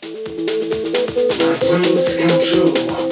My dreams come true.